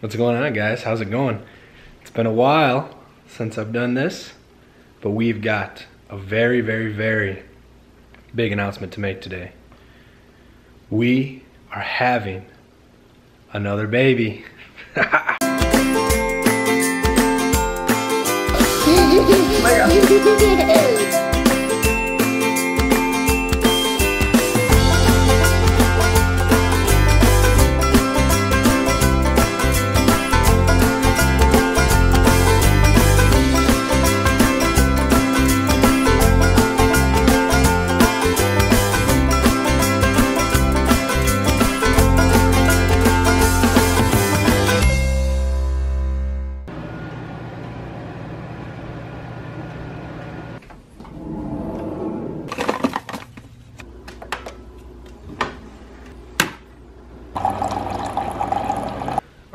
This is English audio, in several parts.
What's going on, guys? How's it going? It's been a while since I've done this, but we've got a very, very, very big announcement to make today. We are having another baby.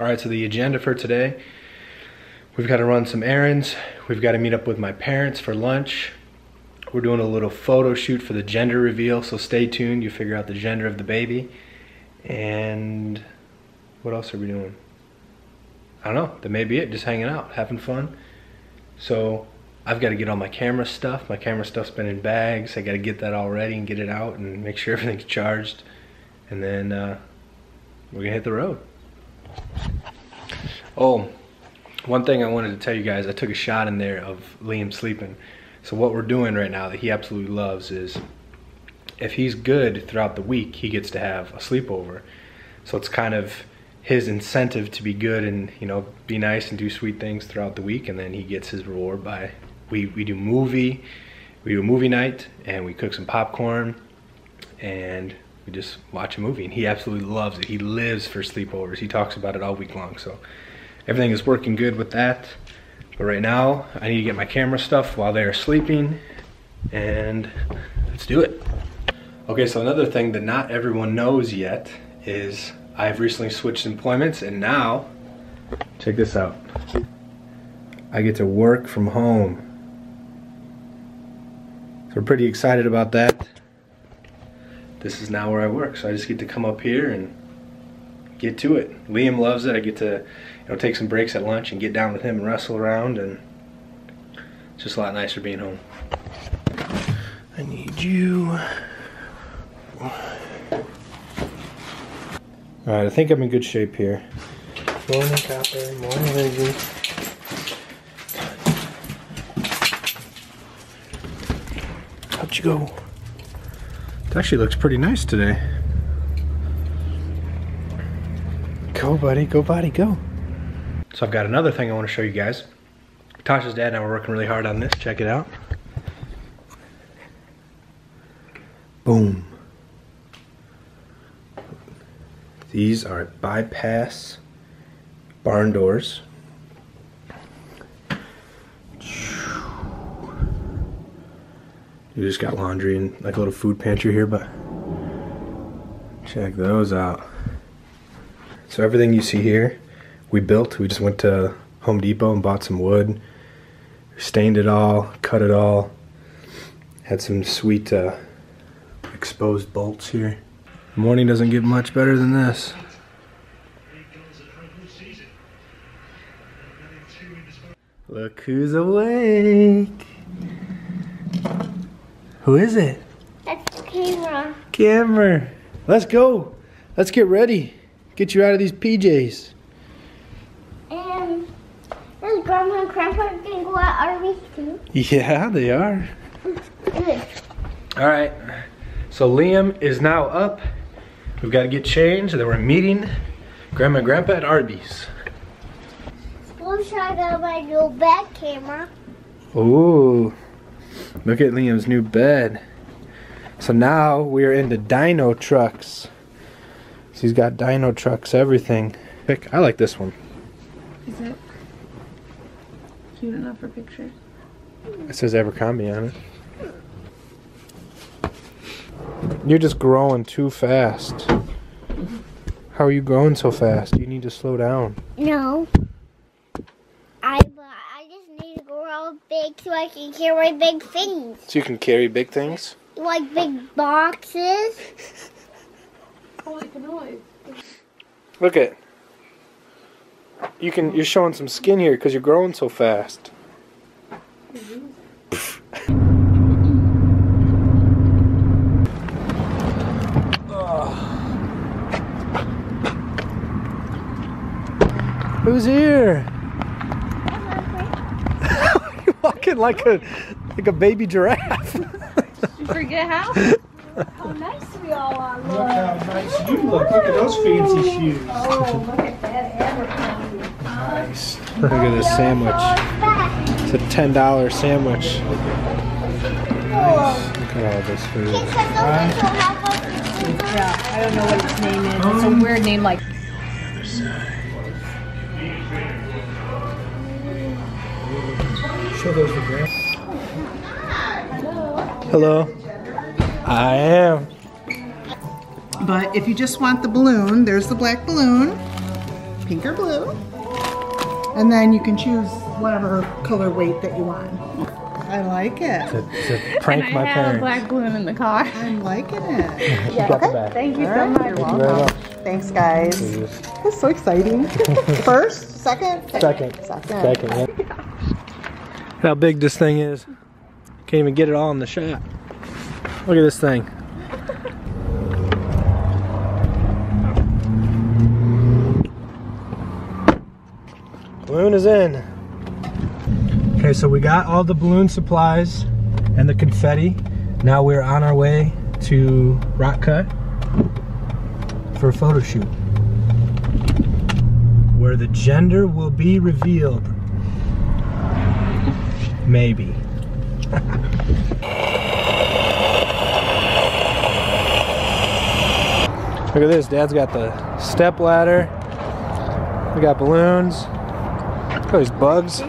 All right, so the agenda for today, we've got to run some errands. We've got to meet up with my parents for lunch. We're doing a little photo shoot for the gender reveal, so stay tuned. You figure out the gender of the baby. And what else are we doing? I don't know. That may be it. Just hanging out, having fun. So I've got to get all my camera stuff. My camera stuff's been in bags. I got to get that all ready and get it out and make sure everything's charged. And then uh, we're gonna hit the road. Oh, one thing I wanted to tell you guys, I took a shot in there of Liam sleeping. So what we're doing right now that he absolutely loves is if he's good throughout the week, he gets to have a sleepover. So it's kind of his incentive to be good and, you know, be nice and do sweet things throughout the week and then he gets his reward by we we do movie, we do a movie night and we cook some popcorn and we just watch a movie and he absolutely loves it. He lives for sleepovers. He talks about it all week long. So everything is working good with that. But right now I need to get my camera stuff while they're sleeping and let's do it. Okay, so another thing that not everyone knows yet is I've recently switched employments and now, check this out. I get to work from home. So we're pretty excited about that this is now where I work. So I just get to come up here and get to it. Liam loves it. I get to you know take some breaks at lunch and get down with him and wrestle around and it's just a lot nicer being home. I need you. Alright, I think I'm in good shape here. Morning copper, morning Lizzie. How'd you go? It actually looks pretty nice today. Go, buddy. Go, buddy. Go. So I've got another thing I want to show you guys. Tasha's dad and I were working really hard on this. Check it out. Boom. These are bypass barn doors. You just got laundry and like a little food pantry here, but check those out. So everything you see here, we built. We just went to Home Depot and bought some wood, stained it all, cut it all. Had some sweet uh, exposed bolts here. Morning doesn't get much better than this. Look who's awake. Who is it? That's the camera. Camera. Let's go. Let's get ready. Get you out of these PJs. And does grandma and grandpa can go at Arby's too? Yeah, they are. Good. All right. So Liam is now up. We've got to get changed. Then we're meeting Grandma and Grandpa at Arby's. We'll shut out my new back camera. Ooh. Look at Liam's new bed. So now we are into dino trucks. So he's got dino trucks, everything. Pick. I like this one. Is it cute enough for pictures? It says Abercrombie on it. You're just growing too fast. How are you growing so fast? You need to slow down. No. I but I just need to grow big so I can carry big things. So you can carry big things? Like big boxes. Oh, like the noise. Look at. You can. You're showing some skin here because you're growing so fast. Who's here? You're walking like a like a baby giraffe. You forget how? How nice we all are, Look how nice you look. Look at those fancy shoes. Oh, look at that Abercrombie. Nice. Look at this sandwich. Oh, it's a ten dollar sandwich. Look at all this food. Yeah, I don't know what its name is. It's a um, weird name like. Show those to Grandma. Hello. I am. But if you just want the balloon, there's the black balloon, pink or blue. And then you can choose whatever color weight that you want. I like it. To, to prank and my I have parents. a black balloon in the car. I'm liking it. You got the bag. Thank you All so right, much. you're Thank you very welcome. Thanks, guys. That's so exciting. First, second, Second. second. Second. Yeah. How big this thing is. Can't even get it all in the shot. Look at this thing. Balloon is in. Okay, so we got all the balloon supplies and the confetti. Now we're on our way to Rock Cut for a photo shoot where the gender will be revealed. Maybe. Look at this, Dad's got the step ladder. We got balloons. Look at these bugs.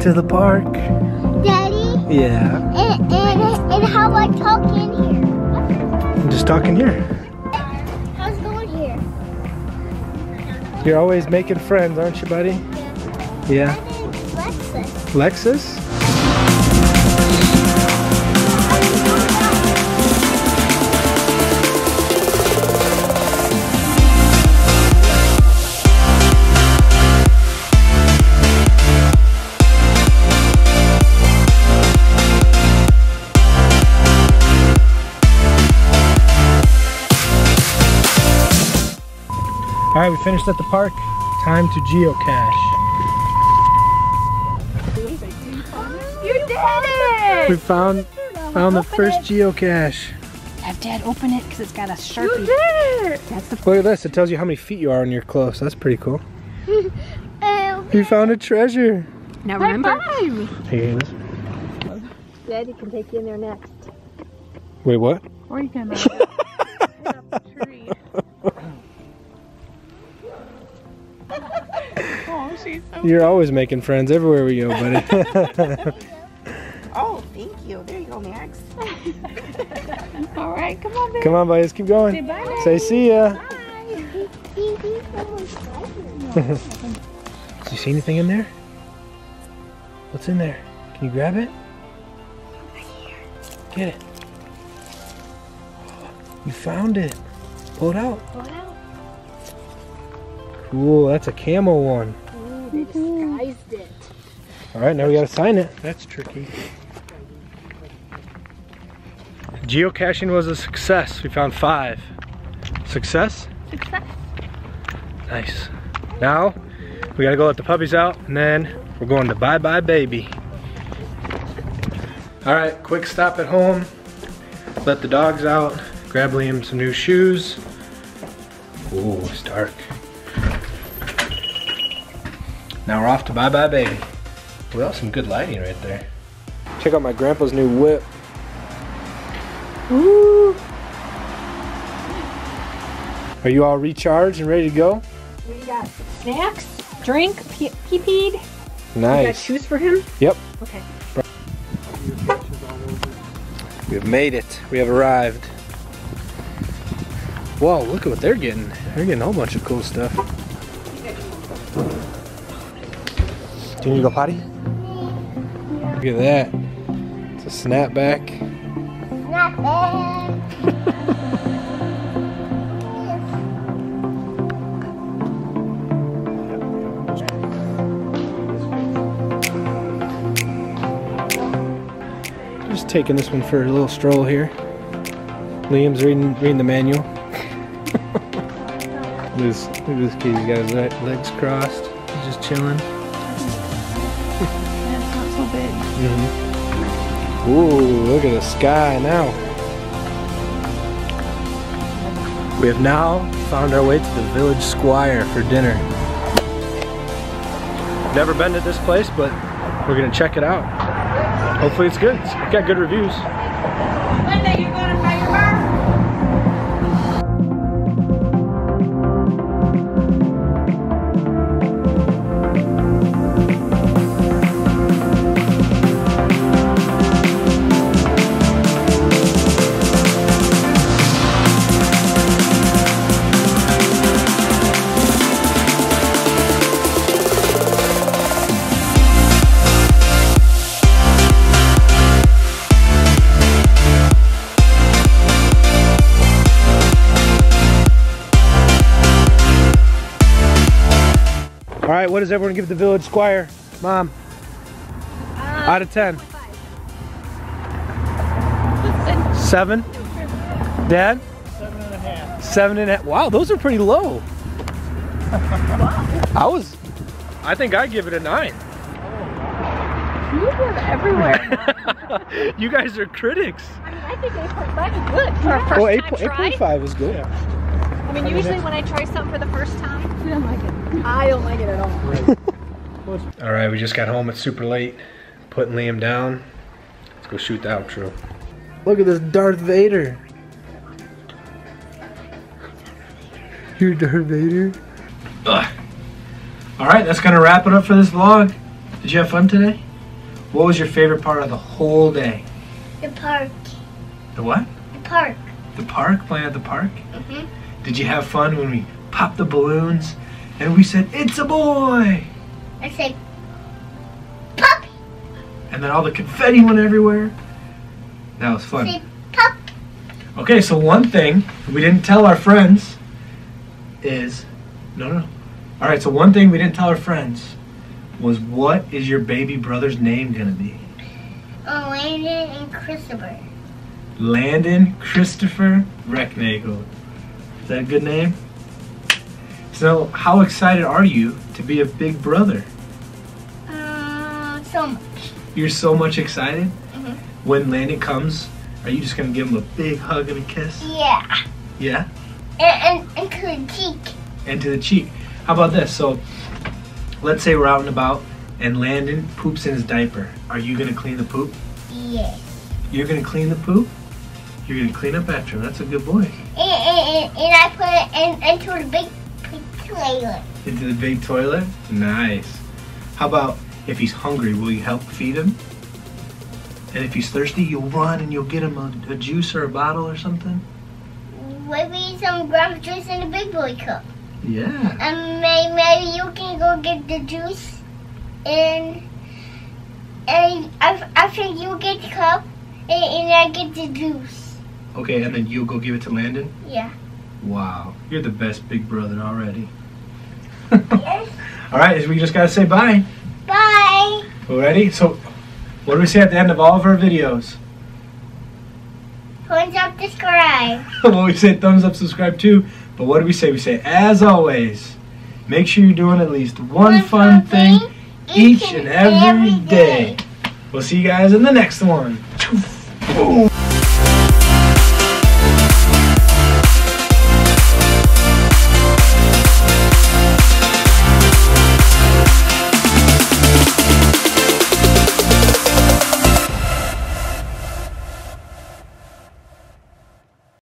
To the park. Daddy, Yeah. and, and, and how I talk in here? I'm just talking here. How's it going here? You're always making friends, aren't you, buddy? Yeah. My name's Lexus. Lexus? All right, we finished at the park. Time to geocache. You did it! We found found the first geocache. Have Dad open it because it's got a sharpie. You did it! That's the Look at this. It tells you how many feet you are when you're close. That's pretty cool. You found a treasure. Now remember, Here it is. Daddy can take you in there next. Wait, what? Or you can. Uh, she's so. You're always making friends everywhere we go, buddy. Oh, thank you. There you go, Max. All right, come on, baby. Come on, buddies. Keep Say going. bye. now. Say see ya. Bye. Do you see anything in there? What's in there? Can you grab it? Get it. You found it. Pull it out. Pull it out. Cool. That's a camo one. They mm-hmm. disguised it. All right, now we gotta sign it. That's tricky. Geocaching was a success. We found five. Success? Success. Nice. Now, we gotta go let the puppies out and then we're going to buybuy BABY. All right, quick stop at home. Let the dogs out. Grab Liam some new shoes. Ooh, it's dark. Now we're off to buybuy BABY. Well, some good lighting right there. Check out my grandpa's new whip. Woo! Are you all recharged and ready to go? We got snacks, drink, pee peed. We got shoes for him. Yep. Okay. We have made it. We have arrived. Whoa, look at what they're getting. They're getting a whole bunch of cool stuff. Do you need to go potty? Look at that. It's a snapback. Not bad. Just taking this one for a little stroll here. Liam's reading reading the manual. look, at this, look at this kid. He's got his legs crossed. He's just chilling. So big. Mm-hmm. Ooh, look at the sky now. We have now found our way to the Village Squire for dinner. Never been to this place, but we're gonna check it out. Hopefully it's good. It's got good reviews. Right, what does everyone give the Village Squire? Mom, uh, out of 10. Seven? Dad? Seven and a half. Seven and a half. Wow, those are pretty low. I was, I think I give it a nine. You live everywhere. you guys are critics. I mean, I think 8.5 is good for a first Well, time 8, 8.5 is good. I mean, usually when I try something for the first time, I don't like it. I don't like it at all. All right, we just got home. It's super late. Putting Liam down. Let's go shoot the outro. Look at this Darth Vader. You're Darth Vader. Ugh. All right, that's gonna wrap it up for this vlog. Did you have fun today? What was your favorite part of the whole day? The park. The what? The park. The park? Playing at the park? Mhm. Did you have fun when we popped the balloons and we said, "It's a boy"? I said, puppy. and then all the confetti went everywhere. That was fun. Pup. Okay, so one thing we didn't tell our friends is no, no. All right, so one thing we didn't tell our friends was what is your baby brother's name gonna be? Oh, Landon and Christopher. Landon Christopher Recknagel. Is that a good name? So, how excited are you to be a big brother? Um, so much. You're so much excited. Mhm. When Landon comes, are you just gonna give him a big hug and a kiss? Yeah. Yeah. And, and, and to the cheek. and to the cheek. How about this? So, let's say we're out and about and Landon poops in his diaper. Are you gonna clean the poop? Yes. You're gonna clean the poop? You're gonna clean up after him. That's a good boy. And, I put it in, into the big, big toilet. Into the big toilet? Nice. How about if he's hungry, will you help feed him? And if he's thirsty, you'll run and you'll get him a, a juice or a bottle or something? Maybe some grandma juice in a big boy cup. Yeah. And may, maybe you can go get the juice and and af- after you get the cup and, and I get the juice. Okay, and then you'll go give it to Landon? Yeah. Wow. You're the best big brother already. Yes. All right, we just gotta say bye. Bye. Well, ready? So, what do we say at the end of all of our videos? Thumbs up, subscribe. well, we say thumbs up, subscribe too. But what do we say? We say, as always, make sure you're doing at least one, fun thing each and every day. We'll see you guys in the next one. Boom.